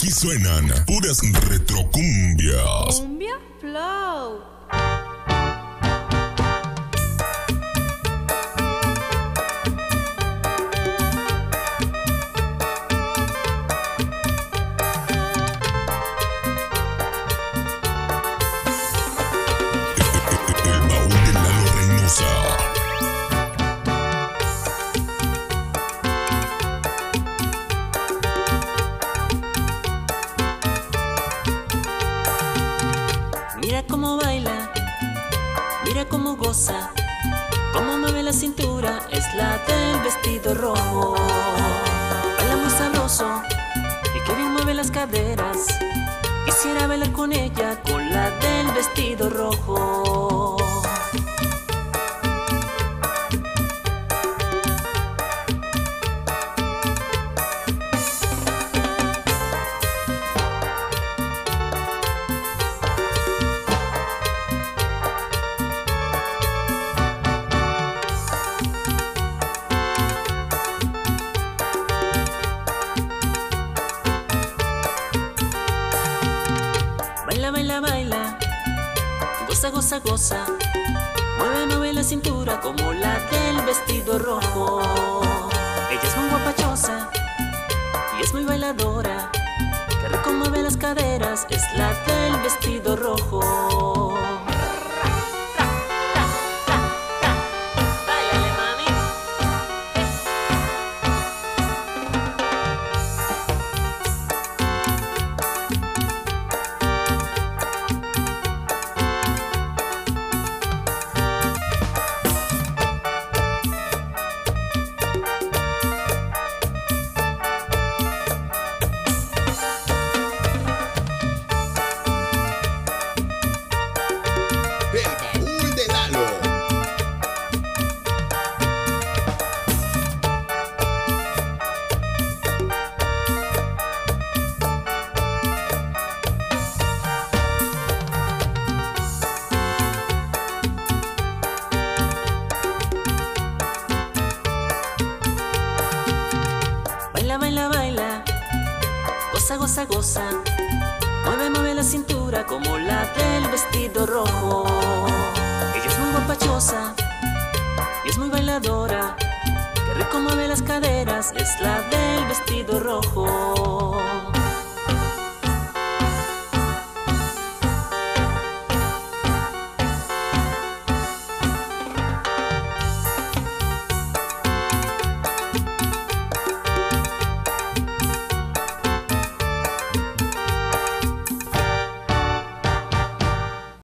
Aquí suenan puras retrocumbias. Cumbia Flow. Cómo baila, mira cómo goza, cómo mueve la cintura, es la del vestido rojo. Baila muy sabroso y que bien mueve las caderas. Quisiera bailar con ella, con la del vestido rojo. Baila, goza, goza, goza. Mueve, mueve la cintura como la del vestido rojo. Ella es muy guapachosa y es muy bailadora. Que rico mueve las caderas, es la del vestido rojo. Goza. Mueve, mueve la cintura como la del vestido rojo. Ella es muy guapachosa y es muy bailadora. Que rico mueve las caderas, es la del vestido rojo.